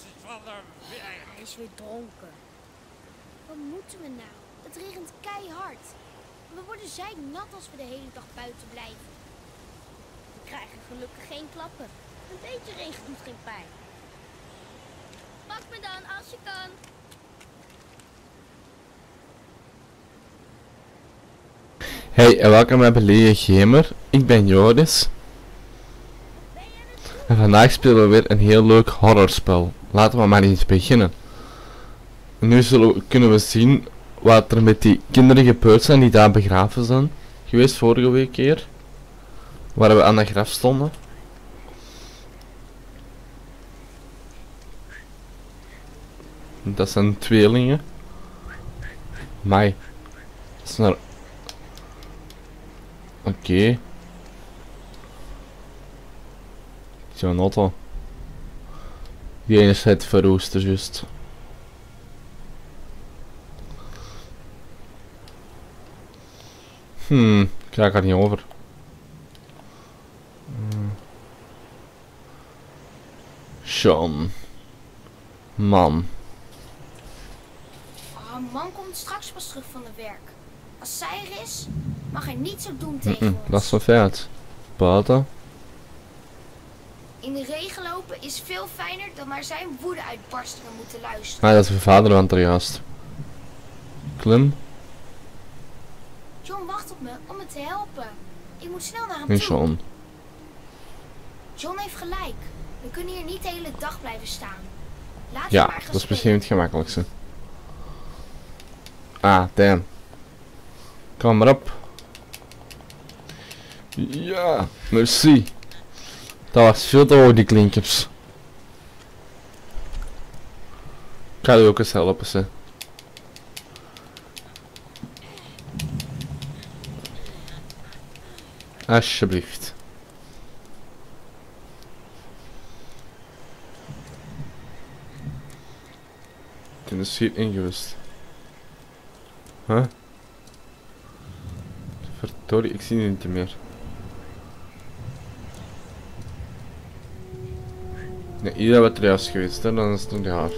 Duitsers van de weg. Hij is weer dronken. Wat moeten we nou? Het regent keihard. We worden nat als we de hele dag buiten blijven. We krijgen gelukkig geen klappen. Een beetje regen doet geen pijn. Pak me dan als je kan. Hey en welkom bij Belee Gamer. Ik ben Joris. En vandaag spelen we weer een heel leuk horrorspel. Laten we maar eens beginnen. Nu zullen kunnen we zien wat er met die kinderen gebeurd zijn die daar begraven zijn. Geweest vorige week keer. Waar we aan de graf stonden. Dat zijn tweelingen. Mai. Dat is naar... Oké. Zie een auto. Die ene is het verroesten, juist. Hmm, ik raak er niet over. Hmm. Sean. Man. Oh, man komt straks pas terug van het werk. Als zij er is, mag hij niet zo doen Mm tegen -mm, ons. dat is zo vet. Buiten. In de regen lopen is veel fijner dan naar zijn woede-uitbarstingen moeten luisteren. Ah, dat is mijn vader want er juist. Klim. John wacht op me om me te helpen. Ik moet snel naar hem toe. Sean. John heeft gelijk. We kunnen hier niet de hele dag blijven staan. Laat Ja, maar dat is misschien het gemakkelijkste. Ah, damn. Kom maar op. Ja, merci. Dat was veel te hoog, die klinkers. Ik ga u ook eens helpen, ze. Alsjeblieft. Ik is hier ingewist. Huh? Verdorie, ik zie die niet meer. Nee, hier wat er juist geweest, hè? dan is het nog daar.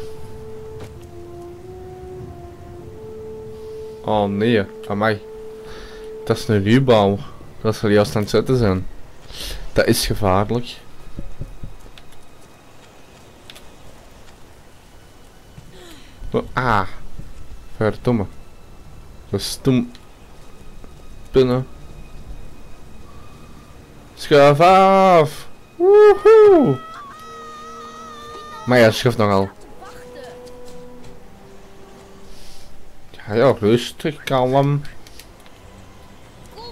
Oh nee, amai. Dat is een ruwbouw. Dat zal juist aan het zetten zijn. Dat is gevaarlijk. Oh, ah. Verdomme. Zo stom. Pinnen. Schuif af. Woehoe. Maar ja, schuift nogal. Ja, ja, rustig, kalm. Op.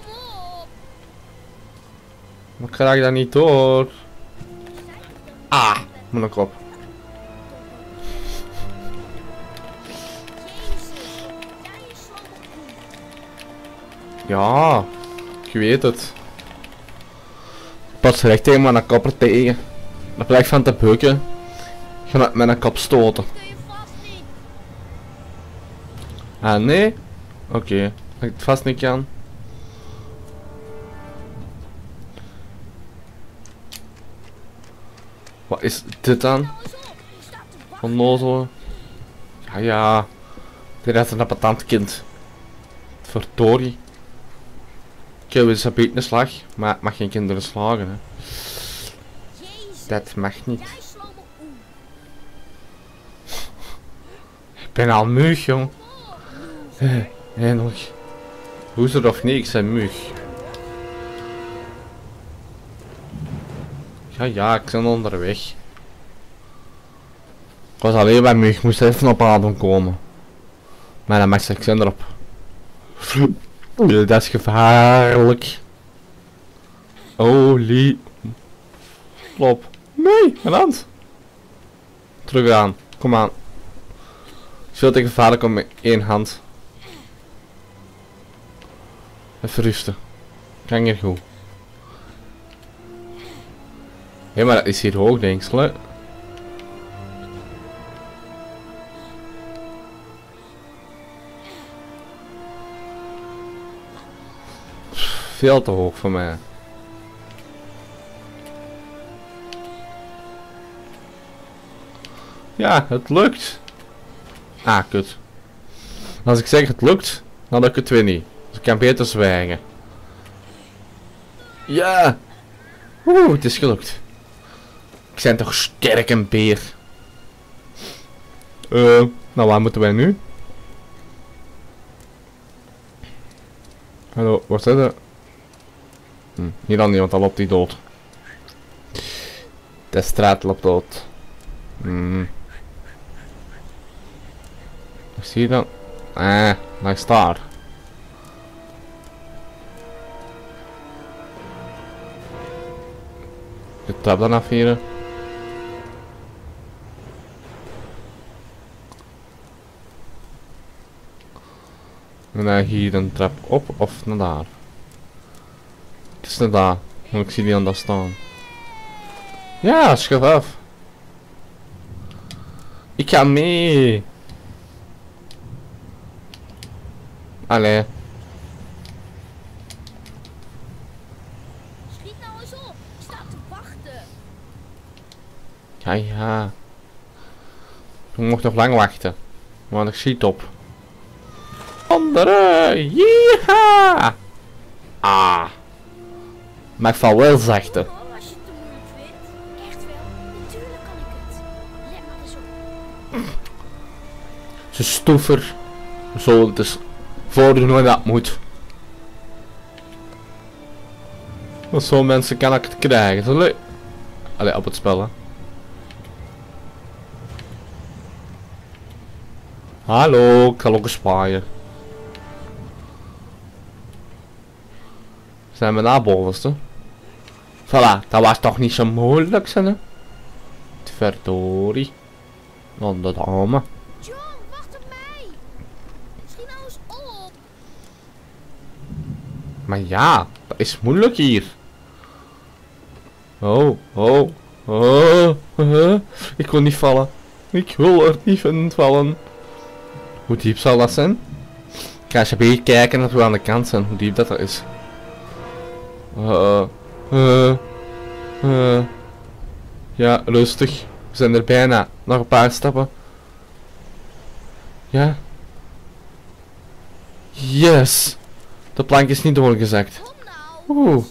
Maar ik raak daar niet door. Ah. Jij is slank Ja, ik weet het. Pas recht tegen mijn kop er tegen. Dan blijf van te bukken. Ga met mijn kop stoten. Ah nee? Oké, dat ik het vast niet kan. Wat is dit dan? Onnozel. Ja ja. Dit is een appetant kind. Verdorie. Ik heb eens een een slag, maar ik mag geen kinderen slagen hè. Dat mag niet. Jij slam me oe. Ik ben al mug jong. Eindelijk. Het of niet, ik ben mug. Ja ja, ik ben onderweg. Ik was alleen bij mug, ik moest even op adem komen. Maar dan mag ik zijn erop. Dat is gevaarlijk. Holy. Klop. Nee, mijn hand. Terug aan. Kom aan. Veel te gevaarlijk om één hand. Even rusten. Kan hier goed. Hé, maar dat is hier hoog, denk ik. Veel te hoog voor mij. Ja, het lukt. Ah, kut. Als ik zeg het lukt, dan lukt het weer niet. Dus ik kan beter zwijgen. Ja! Oeh, het is gelukt. Ik zijn toch sterk een beer. Eh, nou waar moeten wij nu? Hallo, wat is dat? Hm, hier dan niet, want dan loopt hij dood. De straat loopt dood. Hmm. Zie? Ah, daar is daar. De trap dan afvieren. En dan hier een trap op of naar daar. Het is naar daar. Want ik zie die aan dat staan. Ja, schuif af. Ik ga mee. Allee. Schiet nou eens op. Ik sta te wachten. Ja, ja. Je mocht nog lang wachten. Want ik schiet op. Andere! Yeeha! Ah. Maar ik val wel zachter. Als je het te moeilijk vindt. Echt wel. Natuurlijk kan ik het. Let maar eens op. Ze stoever. Zo, het is voordoen dat moet. Want zo mensen kan ik het krijgen. Zo leuk. Allee, op het spel hè. Hallo, ik ga ook eens. Zijn we naar bovenste? Voilà, dat was toch niet zo moeilijk, zijn Verdorie. Dan de dame. John, wacht op mij. Schiet nou eens op. Maar ja, dat is moeilijk hier. Oh, oh, oh, uh, ik wil niet vallen. Ik wil er niet van vallen. Hoe diep zal dat zijn? Ik ga eens een beetje kijken dat we aan de kant zijn, hoe diep dat er is. Uh, uh. Ja, rustig. We zijn er bijna. Nog een paar stappen. Ja. Yes. De plank is niet doorgezakt. Oeh.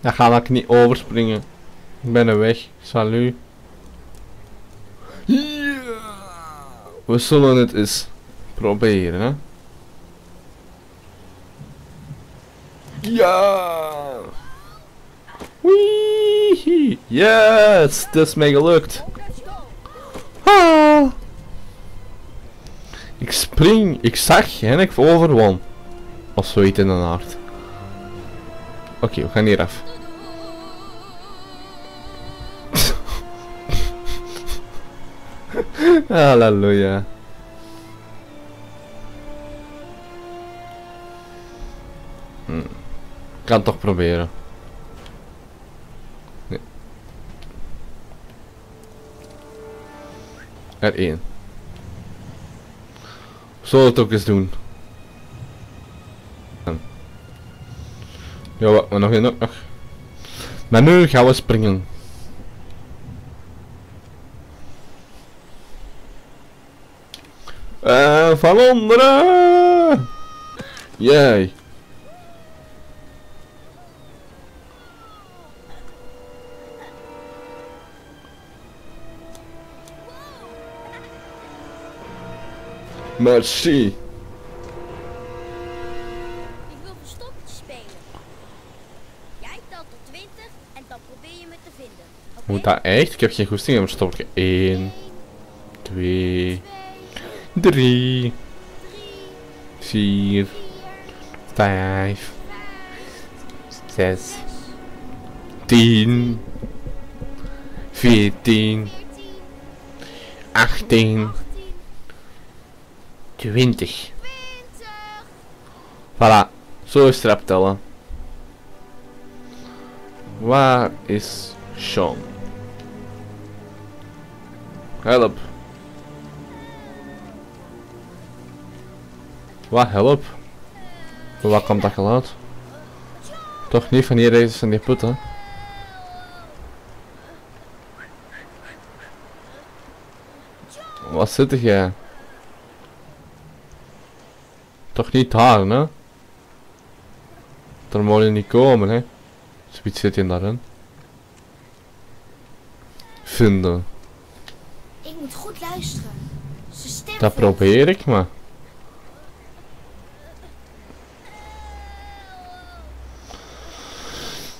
Daar ga ik niet overspringen. Ik ben er weg. Salut. We zullen het eens proberen, hè. Ja. Wee. Yes, het is mij gelukt. Ah. Ik spring, ik zag en ik overwon. Of zoiets in de aard. Oké, we gaan hier af. Halleluja. Hm. Ik ga het toch proberen. Nee. één. Zal het ook eens doen. Ja, wat, maar nog één, nog. Maar nu gaan we springen. Uh, van onderen! Jee. Merci. Ik wil verstoppertje spelen. Jij telt tot 20 en dan probeer je me te vinden. Moet dat echt? Ik heb geen goesting in mijn stokje. 1, Eén, 2, twee, 3, drie, 4, vier, 5, vijf, 6, zes, 10, 14, 14, 18, 18, 20. Voilà, zo is rap tellen. Waar is Sean? Help. Wat help? Waar komt dat geluid? Toch niet van hier deze zijn die putten. Wat zit jij? Toch niet daar, hè? Daar moet je niet komen, hè? Zoiets zit je daarin. Vinden. Ik moet goed luisteren. Ze sterven. Dat probeer ik, maar...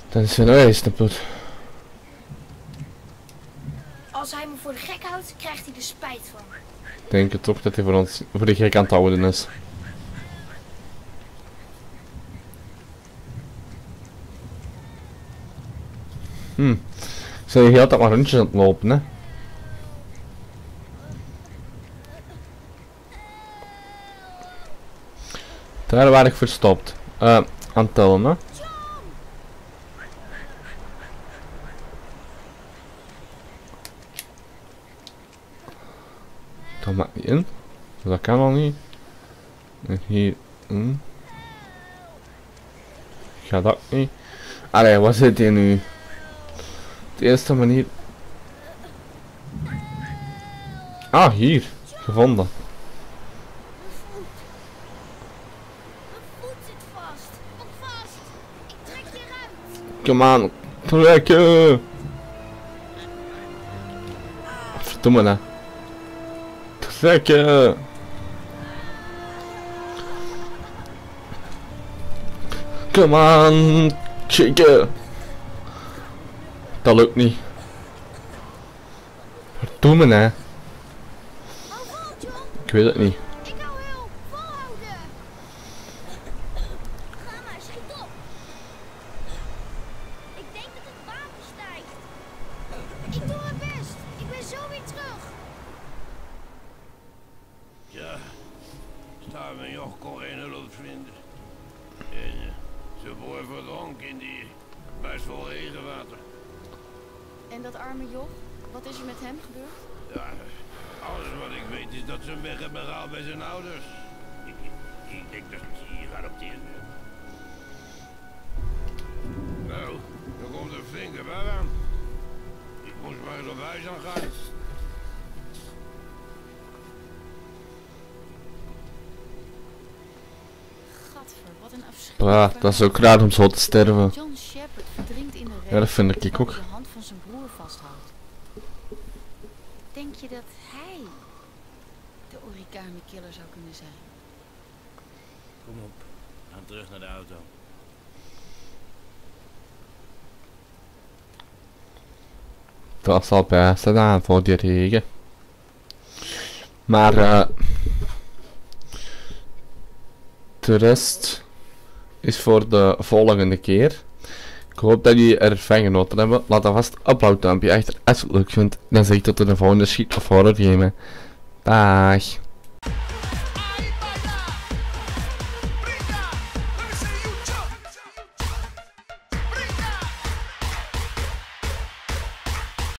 Dan is eens de bloed. Als hij me voor de gek houdt, krijgt hij er spijt van. Ik denk het toch dat hij voor ons voor de gek aan het houden is. Hm. Ik zijn hier rondjes aan het lopen, hè. Daar waar ik verstopt. Eh, het tellen, hè. Dat maakt niet in. Dat kan al niet. En hier. Hm. Gaat dat niet. Allee, wat zit hier nu? Eerste manier. Ah, hier. Gevonden. Kom aan. Trekken. Verdomme hè. Trekken. Kom aan. Dat lukt niet. Verdomme hè. Hou vol, John. Ik weet het niet. Ik hou heel. Volhouden. Ga maar, schiet op. Ik denk dat het water stijgt. Ik doe mijn best. Ik ben zo weer terug. Ja, staan we nog kon geen hulp vinden. En eh, ze wordt verdronken in die best vol regenwater. En dat arme joch, wat is er met hem gebeurd? Ja, alles wat ik weet is dat ze hem weg hebben gehaald bij zijn ouders. Ik, ik, ik denk dat ze hier geadopteerd werden. Nou, dan komt een flinke aan. Ik moest maar eens op huis aan gaan. Gadver, wat een Ja, dat is ook raar om zo te sterven. John Shepard verdrinkt in de regen. Ja, dat vind ik ook. hij de hand van zijn broer vasthoudt. Denk je dat hij de origami killer zou kunnen zijn? Kom op, we gaan terug naar de auto. Dat zal best gedaan voor die regen. Maar eh de rest is voor de volgende keer. Ik hoop dat jullie ervan genoten hebben. Laat alvast een blauw duimpje achter als je het leuk vindt. Dan zeg ik tot in de volgende shit of horror game. Dag.